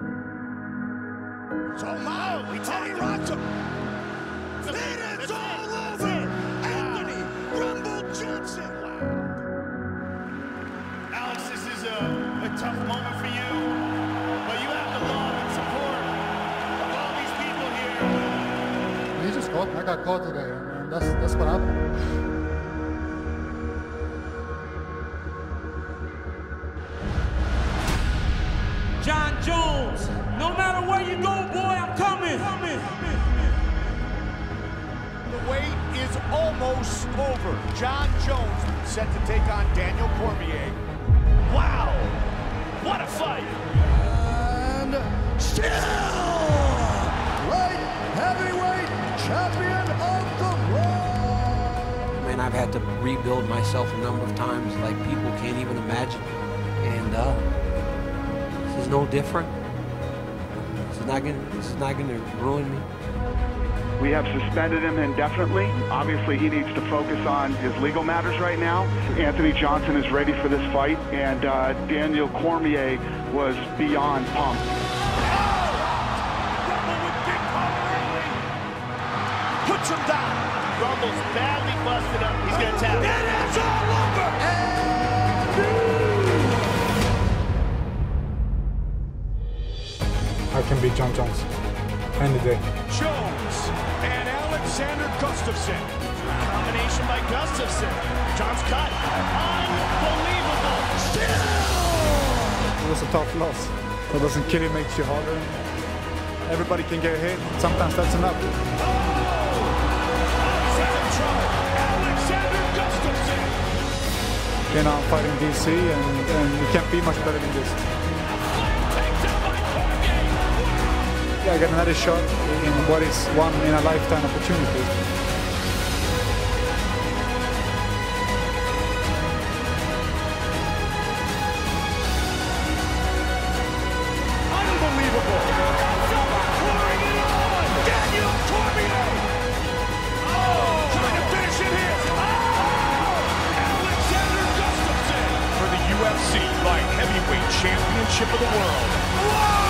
So Mao, he Teddy rocked him. And it's all over. Anthony Rumble Johnson. Alex, this is a, a tough moment for you, but you have the love and support of all these people here. He just caught. I got caught today, and that's that's what happened. No matter where you go, boy, I'm coming. coming. The wait is almost over. Jon Jones set to take on Daniel Cormier. Wow, what a fight! And still light heavyweight champion of the world. Man, I've had to rebuild myself a number of times like people can't even imagine. And uh, this is no different. This is not gonna this is not gonna ruin me. We have suspended him indefinitely. Obviously, he needs to focus on his legal matters right now. Anthony Johnson is ready for this fight, and uh, Daniel Cormier was beyond pumped. Rumble with big power early. Puts him down. Rumble's badly busted up. He's gonna tap. And it's all over. I can beat Jon Jones any day. Jones and Alexander Gustafsson. Combination by Gustafsson. Jon's cut. Unbelievable. It was a tough loss. What doesn't kill you makes you harder. Everybody can get hit. Sometimes that's enough. Oh, he's. Alexander Gustafsson. You know, I'm fighting DC, and, and you can't be much better than this. I got another shot in what is one in a lifetime opportunity. UFC Light Heavyweight Championship of the World.